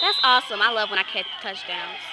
That's awesome. I love when I catch touchdowns.